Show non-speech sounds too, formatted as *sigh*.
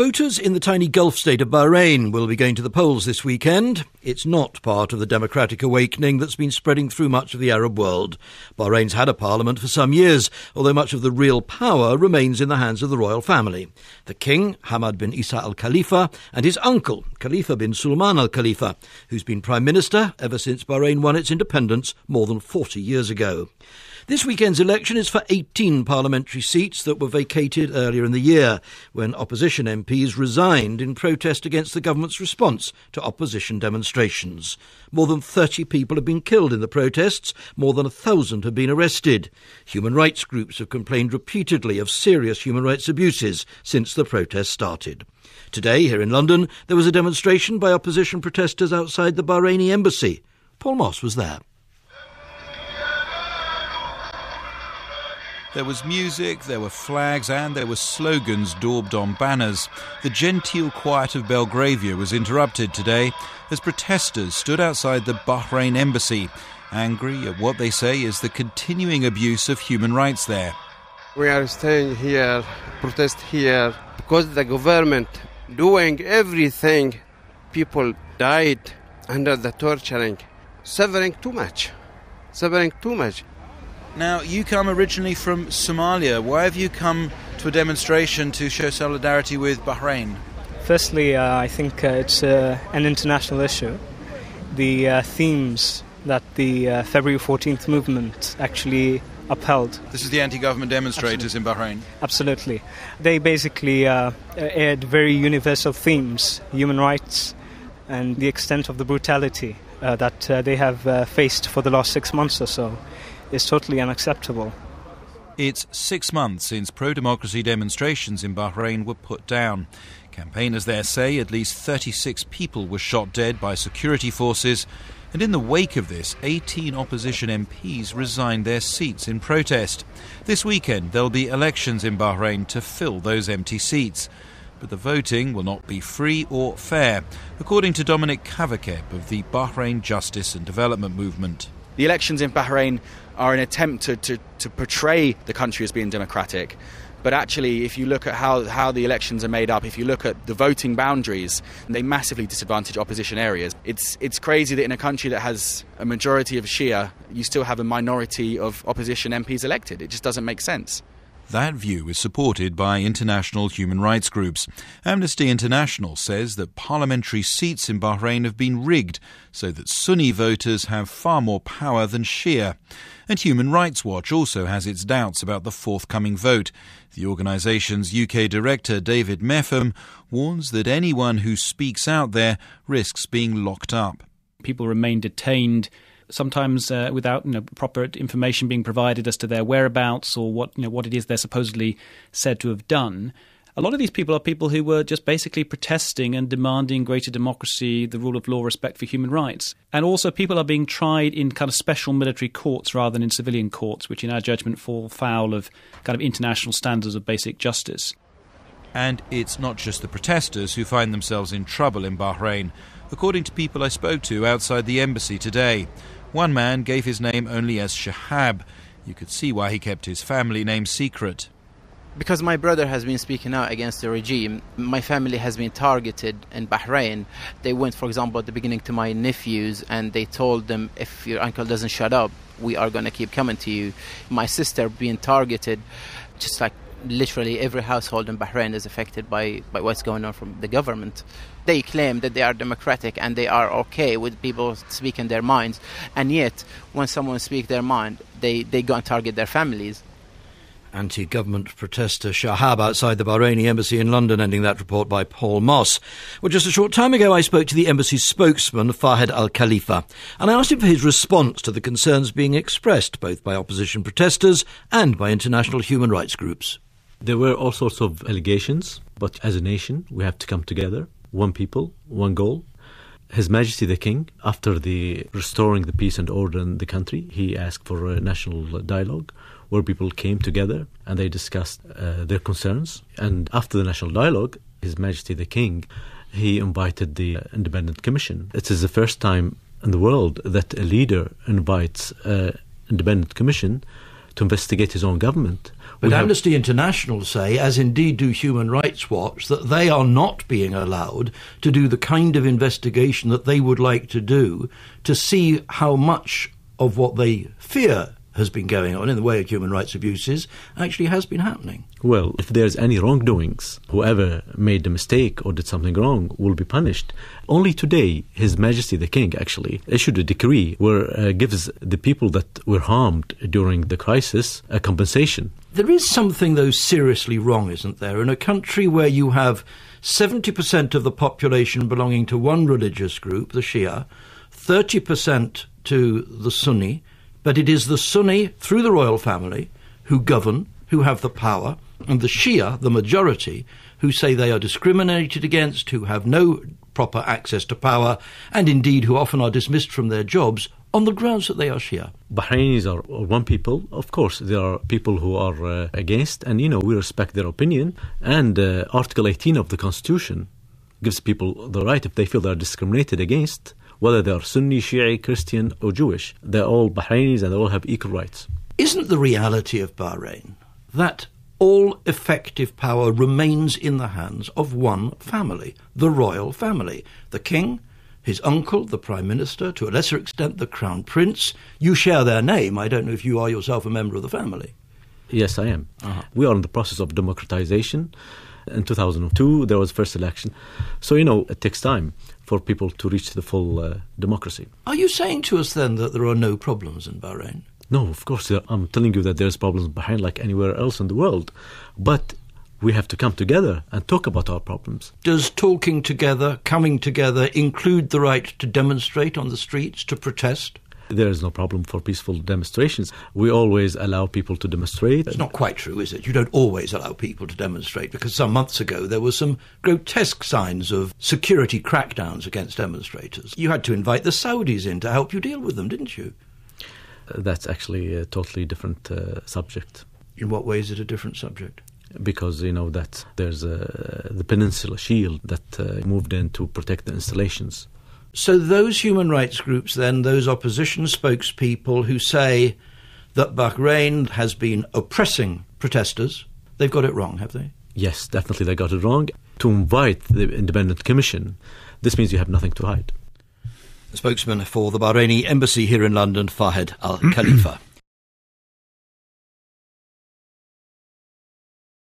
Voters in the tiny Gulf state of Bahrain will be going to the polls this weekend. It's not part of the democratic awakening that's been spreading through much of the Arab world. Bahrain's had a parliament for some years, although much of the real power remains in the hands of the royal family. The king, Hamad bin Isa al Khalifa, and his uncle, Khalifa bin Sulman al Khalifa, who's been prime minister ever since Bahrain won its independence more than 40 years ago. This weekend's election is for 18 parliamentary seats that were vacated earlier in the year when opposition MPs resigned in protest against the government's response to opposition demonstrations. More than 30 people have been killed in the protests, more than a thousand have been arrested. Human rights groups have complained repeatedly of serious human rights abuses since the protests started. Today, here in London, there was a demonstration by opposition protesters outside the Bahraini embassy. Paul Moss was there. There was music, there were flags, and there were slogans daubed on banners. The genteel quiet of Belgravia was interrupted today as protesters stood outside the Bahrain embassy, angry at what they say is the continuing abuse of human rights there. We are staying here, protest here, because the government doing everything. People died under the torturing, suffering too much, suffering too much. Now, you come originally from Somalia. Why have you come to a demonstration to show solidarity with Bahrain? Firstly, uh, I think uh, it's uh, an international issue. The uh, themes that the uh, February 14th movement actually upheld. This is the anti government demonstrators Absolutely. in Bahrain. Absolutely. They basically uh, aired very universal themes human rights and the extent of the brutality that they have faced for the last six months or so is totally unacceptable. It's six months since pro democracy demonstrations in Bahrain were put down. Campaigners there say at least 36 people were shot dead by security forces, and in the wake of this, 18 opposition MPs resigned their seats in protest. This weekend, there'll be elections in Bahrain to fill those empty seats. But the voting will not be free or fair, according to Dominic Kavakeb of the Bahrain Justice and Development Movement. The elections in Bahrain are an attempt to, to, to portray the country as being democratic. But actually, if you look at how, how the elections are made up, if you look at the voting boundaries, they massively disadvantage opposition areas. It's, it's crazy that in a country that has a majority of Shia, you still have a minority of opposition MPs elected. It just doesn't make sense. That view is supported by international human rights groups. Amnesty International says that parliamentary seats in Bahrain have been rigged so that Sunni voters have far more power than Shia. And Human Rights Watch also has its doubts about the forthcoming vote. The organisation's UK director, David Mepham, warns that anyone who speaks out there risks being locked up. People remain detained sometimes uh, without you know, proper information being provided as to their whereabouts or what you know what it is they're supposedly said to have done. A lot of these people are people who were just basically protesting and demanding greater democracy, the rule of law, respect for human rights. And also, people are being tried in kind of special military courts rather than in civilian courts, which, in our judgment, fall foul of kind of international standards of basic justice. And it's not just the protesters who find themselves in trouble in Bahrain. According to people I spoke to outside the embassy today, one man gave his name only as Shahab. You could see why he kept his family name secret. Because my brother has been speaking out against the regime, my family has been targeted in Bahrain. They went, for example, at the beginning to my nephews and they told them, if your uncle doesn't shut up, we are going to keep coming to you. My sister being targeted, just like literally every household in Bahrain is affected by, by what's going on from the government. They claim that they are democratic and they are okay with people speaking their minds, and yet when someone speaks their mind, they, they go and target their families. Anti government protester Shahab outside the Bahraini embassy in London, ending that report by Paul Moss. Well, just a short time ago, I spoke to the embassy's spokesman, Fahed Al Khalifa, and I asked him for his response to the concerns being expressed both by opposition protesters and by international human rights groups. There were all sorts of allegations, but as a nation, we have to come together. One people, one goal. His Majesty the King, after the restoring the peace and order in the country, he asked for a national dialogue where people came together and they discussed uh, their concerns. And after the national dialogue, His Majesty the King, he invited the independent commission. It is the first time in the world that a leader invites an independent commission to investigate his own government. But We have- Amnesty International say, as indeed do Human Rights Watch, that they are not being allowed to do the kind of investigation that they would like to do to see how much of what they fear has been going on in the way of human rights abuses actually has been happening. Well, if there's any wrongdoings, whoever made the mistake or did something wrong will be punished. Only today, His Majesty the King actually issued a decree where uh, gives the people that were harmed during the crisis a compensation. There is something, though, seriously wrong, isn't there? In a country where you have 70% of the population belonging to one religious group, the Shia, 30% to the Sunni, but it is the Sunni, through the royal family, who govern, who have the power, and the Shia, the majority, who say they are discriminated against, who have no proper access to power, and indeed who often are dismissed from their jobs on the grounds that they are Shia. Bahrainis are one people. Of course, there are people who are uh, against, and you know we respect their opinion. And uh, Article 18 of the Constitution gives people the right, if they feel they are discriminated against, whether they are Sunni, Shia, Christian, or Jewish, they're all Bahrainis and they all have equal rights. Isn't the reality of Bahrain that all effective power remains in the hands of one family, the royal family? The king, his uncle, the prime minister, to a lesser extent the crown prince. You share their name. I don't know if you are yourself a member of the family. Yes, I am. Uh-huh. We are in the process of democratization. In 2002, there was first election. So, you know, it takes time for people to reach the full uh, democracy. Are you saying to us then that there are no problems in Bahrain? No, of course, I'm telling you that there's problems behind like anywhere else in the world. But we have to come together and talk about our problems. Does talking together, coming together, include the right to demonstrate on the streets, to protest? There is no problem for peaceful demonstrations. We always allow people to demonstrate. It's not quite true, is it? You don't always allow people to demonstrate because some months ago there were some grotesque signs of security crackdowns against demonstrators. You had to invite the Saudis in to help you deal with them, didn't you? That's actually a totally different uh, subject. In what way is it a different subject? because you know that there's uh, the Peninsula Shield that uh, moved in to protect the installations. So those human rights groups, then, those opposition spokespeople who say that Bahrain has been oppressing protesters, they've got it wrong, have they? Yes, definitely they got it wrong. To invite the independent commission, this means you have nothing to hide. The spokesman for the Bahraini embassy here in London, Fahed Al Khalifa. *clears throat*